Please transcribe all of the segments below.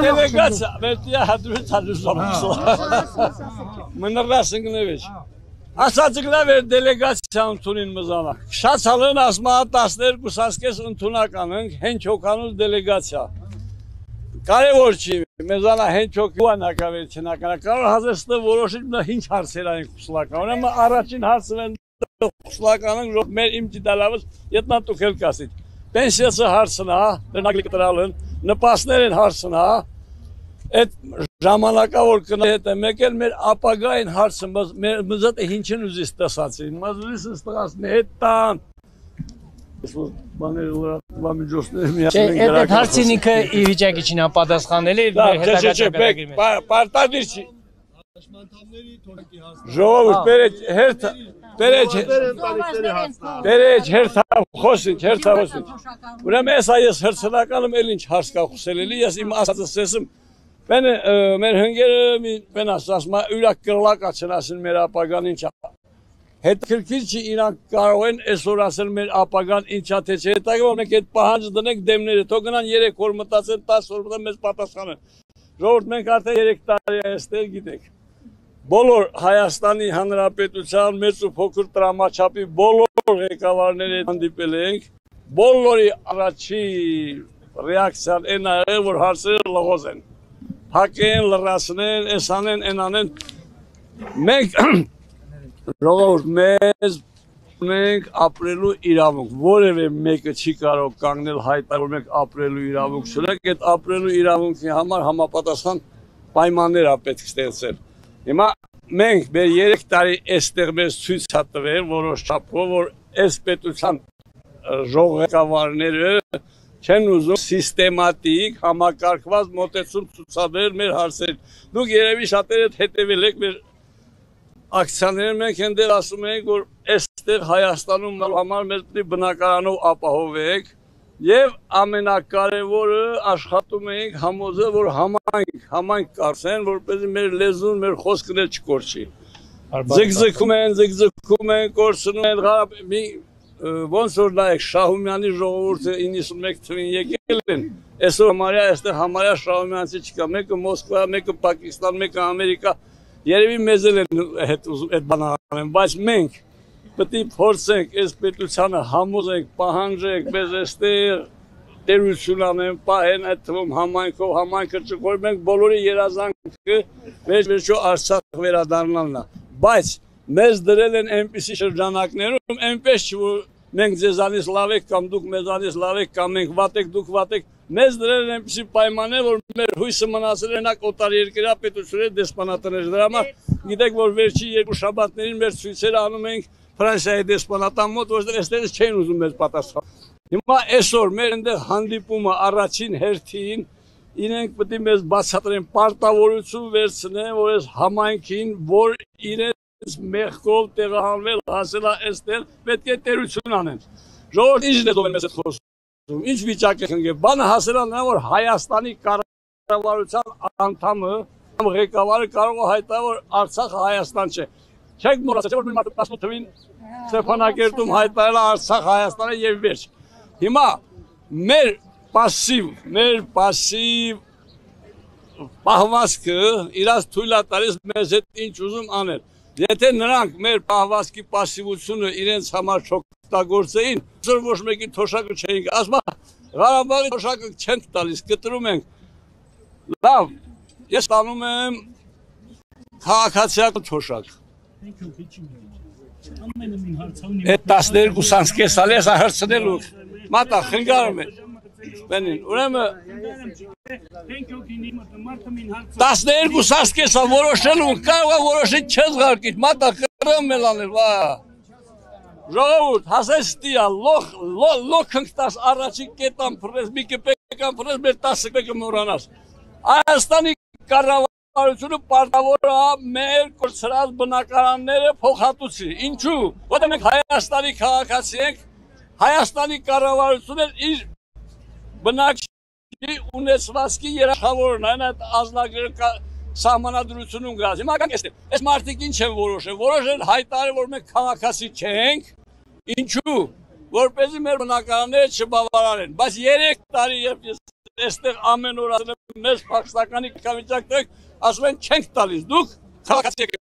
Դելեգացիա, մեր տիա հադրուց հադրուսամսլա։ Մնրաս ընգնևիչ։ Ասած գլավեր դելեգացիա ընդունին մզանա։ Շատ հալն ասմա 12 ասկես ընդունական ենք, հենց հոկանուց դելեգացիա։ Կարևոր չի, մեզանա հենց հոկուանակա վերջնականը, կարող հազեստը որոշիչ նա ինչ հարցեր այն խուսլական։ Ուրեմն առաջին հարցը խուսլականը մեր իմ դիտալավս ետնա տուքել կասիչ պենսիացը հարցնա, տնագլի կտրալ են, նպասներ են հարցնա, այդ ժամանակավոր կնայետ է, մեկ էլ մեր ապագային հարցը, մզատ է հինչ են ուզիս տեսացին, մազուզիս ես տղասնի հետ տան, ես որ բաները լրատվամիջոցները միացնեն գրակը։ Չէ, այդ հարցին ինքը ի վիճակի չնա պատասխանելի, մեր հետագա ճակատագրի մեջ։ Պարտադիր չի։ Ժողովուրդ, բերեք հերթը Բերեջ Բերեջ հերթա խոսին, հերթա խոսին։ Ուրեմն էս այս հերցնականը էլ ինչ հարց կա խոսել էլի, ես իմ ասածս ասեմ։ Բեն մեր հնգերը բեն ասած մա ուրակ կրլակացն ասին մեր ապագան ինչա։ Հետքրքիր չի իրանք կարող են այսօր ասել մեր ապագան ինչա թե չէ, հետագա մենք այդ պահանջը դնենք դեմները, թող գնան 3 օր մտածեն, 10 օր մտան մեզ պատասխանեն։ Ժողովուրդ մենք արդեն 3 տարի այստեղ գիտենք բոլոր Հայաստանի Հանրապետության մեծ ու փոքր տրամաչափի բոլոր ղեկավարների հանդիպել ենք, բոլորի առաջի ռեակցիան այն է, որ հարցերը լղոզ են։ Փակեն, լրացնեն, էսանեն, այնանեն։ Մենք ժողովուրդ մեզ մենք ապրելու իրավունք, որևէ մեկը չի կարող կանգնել հայտարար, որ մենք ապրելու իրավունք չունենք, այդ ապրելու իրավունքի համար համապատասխան պայմաններ է պետք ստեղծել Հիմա մենք մեր 3 տարի այստեղ մեզ ցույց է տվել որոշ չափով, որ այս պետության ժողովրդավարները չեն ուզում սիստեմատիկ համակարգված մոտեցում ցուցաբերել մեր հարցերին։ Դուք երևի շատերը հետևել եք մեր ակցիաները մենք ընդեր ասում ենք, որ այստեղ Հայաստանում համար մեր բնակարանով ապահովեք Եվ ամենակարևորը աշխատում էինք համոզել, որ համայնք, համայնք կարծեն, որպեսզի մեր լեզուն, մեր խոսքն էլ չկորչի։ Ձգձգում են, ձգձգում են, կորցնում են, մի ոնց որ նայեք Շահումյանի ժողովուրդը 91 թվին եկել են, այսօր համարյա այստեղ համարյա Շահումյանցի չկա, մեկը Մոսկվա, մեկը Պակիստան, մեկը Ամերիկա, երևի մեզ էլ են այդ բանը անեն, բայց մենք պետք է փորձենք այս պետությանը համոզենք, պահանջենք, մեզ այստեղ տերություն անեն, պահեն այդ թվում համայնքով, համայնքը չկոր, մենք բոլորի երազանքը վերջո Արցախ վերադառնալն է։ Բայց մեզ դրել են այնպիսի շրջանակներում, այնպես որ մենք ձեզանից լավ եք կամ դուք մեզանից լավ եք կամ մենք վատ եք, դուք վատ եք, մեզ դրել են այնպիսի պայմաններ, որ մեր հույսը մնացել նակ օտար երկրյա պետությունների դեսպանատներ։ Դրա համար գիտեք, որ վերջի երկու շաբաթներին մեր ցույցերը անում ենք Ֆրանսիայի դեսպանատան մոտ, որ այստեղից չէին ուզում մեզ պատասխան։ Հիմա այսօր մեր այնտեղ հանդիպումը առաջին հերթին իրենք պետք է մեզ բացատրեն պարտավորություն վերցնեն, որ այս համայնքին, որ իրենց մեղքով տեղահանվել հասել է այստեղ, պետք է տերություն անեն։ Ժողովուրդ ինչ է դոմեն մեզ այդ խոսում։ Ինչ վիճակ է խնգե։ Բանը հասել է նա որ Հայաստանի կառավարության անդամը ղեկավարը կարող է հայտարարել որ Արցախը Հայաստան չէ։ Չեք մոռացել, որ մի մարդու 18 թվին Ստեփանակերտում հայտարարել է Արցախ Հայաստանը եւ վերջ։ Հիմա մեր пассив, մեր пассив պահվածքը իրաց թույլ է տալիս մեզ հետ ինչ ուզում անել։ Եթե նրանք մեր պահվածքի пассивությունը իրենց համար շոկտագործեին, ծոր ոչ մեկի թոշակը չէինք, ասմա Ղարաբաղի թոշակը չենք տալիս, կտրում ենք։ Լավ, ես տանում եմ քաղաքացիական թոշակ։ Այդ 12 անցկես ալի է հրցնելու։ Մատա խնգարում է։ Բենին, ուրեմն 12 անցկես ա որոշելու, կարող է որոշել չզղարկիչ, մատա կրեմ մելանել, վա։ Ժողովուրդ, հասես տիա, լոխ, լոխ հնգտաս առաջի կետան պրես, մի կպեկան պրես, մեր 10 կպեկը մորանաս։ Հայաստանի կառավար Կառավարությունը պարտավոր է մեր կորցրած բնակարանները փոխհատուցի։ Ինչու՞։ Որտեղ մենք Հայաստանի քաղաքացի ենք, Հայաստանի կառավարությունը իր բնակչի ունեցվածքի երաշխավորն այն այդ ազնագրը սահմանադրությունում գրած։ Հիմա կանք էստեղ։ Այս մարդիկ ինչ են որոշել։ Որոշել հայտարարել, որ մենք քաղաքացի չենք։ Ինչու՞։ Որպեսզի մեր բնակարանները չբավարարեն։ Բայց 3 տարի երբ ես այստեղ ամեն օր ասել եմ մեզ փախստականի կամիջակներ ասում են չենք տալիս դուք քաղաքացի եք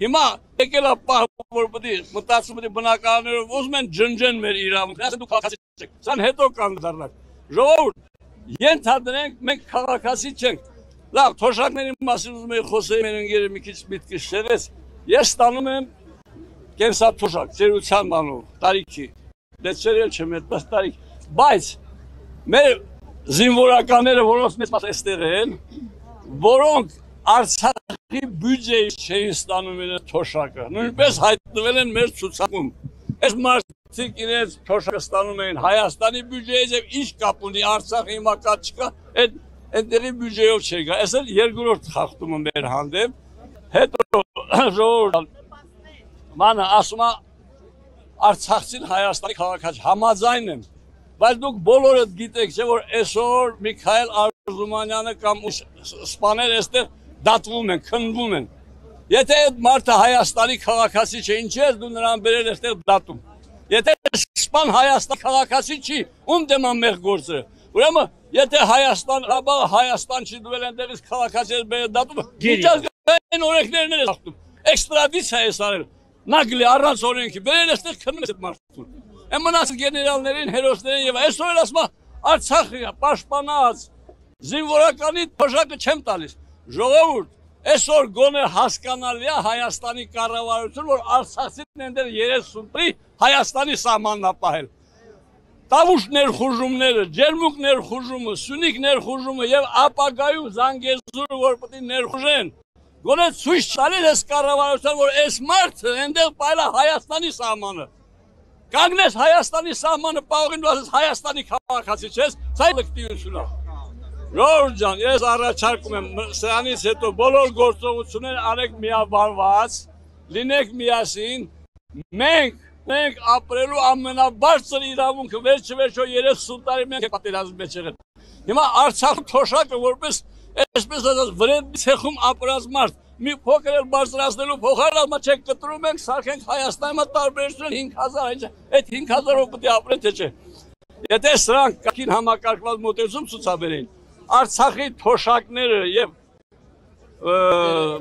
Հիմա եկել է պահ որ պետք է մտածում պետք բնակարաններով ուզում են ջնջեն մեր իրավունքը ասեն դուք քաղաքացի չեք սան հետո կան դառնալ ժողովուրդ ենթադրենք մենք քաղաքացի չենք լավ թոշակների մասին ուզում եմ խոսել մեր ընկերը մի քիչ միտքը շերես ես ստանում եմ կենսա թոշակ ծերության բանով տարիքի դեցերել չեմ այդ տարիք բայց մեր զինվորականները որոնց մեծ մասը այստեղ են որոնք Արցախի բյուջեի չէին ստանում իրենց թոշակը։ Նույնպես հայտնվել են մեր ցուցակում։ Այս մարդիկ իրենց թոշակը ստանում էին Հայաստանի բյուջեից եւ ինչ կապ ունի Արցախի հիմա կա չկա, այդ այնտեղի բյուջեով չէ գա։ Այս էլ երկրորդ խախտումը մեր հանդեպ։ Հետո ժողովուրդ մանը ասում է Արցախցին Հայաստանի քաղաքաչ համաձայն եմ բայց դուք բոլորը գիտեք չէ որ այսօր Միքայել Արզումանյանը կամ սպաներ այստեղ դատվում են, քննվում են։ Եթե այդ մարդը Հայաստանի քաղաքացի չէ, ինչի ես դու նրան բերել այստեղ դատում։ Եթե սպան Հայաստան քաղաքացի չի, ում դեմ ամեղ գործը։ Ուրեմն, եթե Հայաստան, ապա Հայաստան չի դուել այնտեղից քաղաքացի բերել դատում, միջազգային օրենքներն են ախտում։ Էքստրադիցիա է սարել։ Նագլի առանց օրենքի բերել այստեղ քննում այդ մարդուն։ Այն մնացած գեներալներին, հերոսներին եւ այսօր ասում Արցախը պաշտպանած զինվորականի փոշակը չեմ տալիս ժողովուրդ, այսօր գոնե հասկանալի է Հայաստանի կառավարություն, որ Արցախին ընդեր 30 տարի Հայաստանի սահմանն ապահել։ Տավուշ ներխուժումները, ջերմուկ ներխուժումը, սունիկ ներխուժումը եւ ապագայում Զանգեզուրը որ պետք է ներխուժեն։ Գոնե ցույց տալիս այս կառավարության, որ այս մարդը ընդեր պայլա Հայաստանի սահմանը։ Կանգնես Հայաստանի սահմանը պահողին ու ասես Հայաստանի քաղաքացի չես, սա լկտիություն է։ Ժողովուրդ ջան, ես առաջարկում եմ սրանից հետո բոլոր գործողությունները արեք միաբանված, լինեք միասին, մենք մենք ապրելու ամենաբարձր իրավունքը վերջը վերջո 30 տարի մենք պատերազմ մեջ եղել։ Հիմա Արցախ թոշակը որպես այսպես ասած վրեդի ցեխում ապրած մարդ մի փոքր էլ բարձրացնելու փոխարեն չեք կտրում ենք սարքենք Հայաստանը տարբերություն 5000 ինչ այդ 5000-ով պետք է ապրեն թե չէ։ Եթե սրանք կակին համակարգված մոտեցում ցուցաբերեն Արցախի թոշակները եւ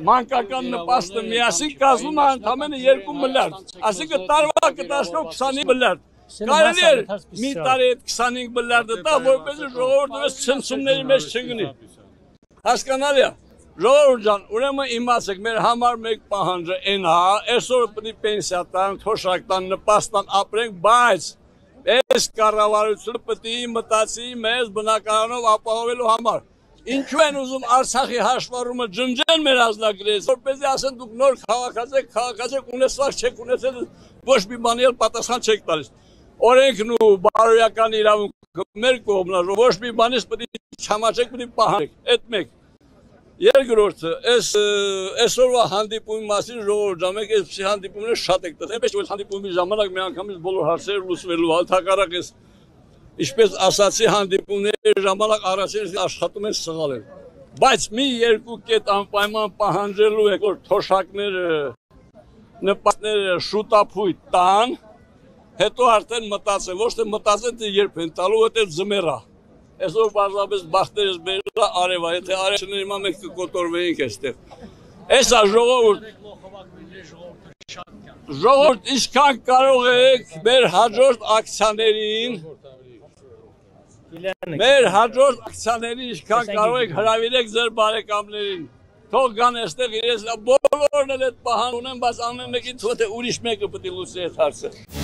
մանկական նպաստը միասին կազմում է ընդամենը 2 միլիարդ։ Այսինքն տարվա կտաշնով 25 միլիարդ։ Կարելի է մի տարի այդ 25 միլիարդը տա, որպեսզի ժողովուրդը այս ցնցումների մեջ չգնի։ Հասկանալի է։ Ժողովուրդ ջան, ուրեմն իմացեք, մեր համար մեկ պահանջը այն է, այսօր պետք է պենսիա տան, թոշակ տան, նպաստան ապրենք, բայց Այս կառավարությունը պետք է մտածի մեզ բնականով ապահովելու համար։ Ինչու են ուզում Արցախի հաշվառումը ջնջեն մեր ազնագրից, որպեսզի ասեն դուք նոր քաղաքացեք, քաղաքացեք ունեցած չեք ունեցել, ոչ մի բանի էլ պատասխան չեք տալիս։ Օրենքն ու բարոյական իրավունքը մեր կողմն է, ոչ մի բանից պետք է չամաչեք, պետք է պահանջեք։ Այդ մեկ։ Երկրորդը, այս այսօրվա հանդիպումի մասին ժողովուրդ ժամանակ այսպիսի հանդիպումներ շատ եք տվել։ Այնպես որ հանդիպումի ժամանակ մի անգամից բոլոր հարցերը լուծվելու հալթակարակ էս ինչպես ասացի հանդիպումների ժամանակ առաջին աշխատում են սղալել։ Բայց մի երկու կետ անպայման պահանջելու եք որ թոշակները նպատները շուտապույտ տան, հետո արդեն մտածեն, ոչ թե մտածեն թե երբ են տալու, հետո ձմերա այսօր բարձրապես բախտերս բերելա արևա, եթե արևը հիմա մենք կկոտորվեինք այստեղ։ Էսա ժողովուրդ Ժողովուրդ ինչքան կարող եք մեր հաջորդ ակցիաներին մեր հաջորդ ակցիաներին ինչքան կարող եք հրավիրեք ձեր բարեկամներին թող գան այստեղ իրենց բոլորն էլ այդ պահան ունեն, բայց ամեն մեկին թող թե ուրիշ մեկը պետք է լուծի այդ հարցը։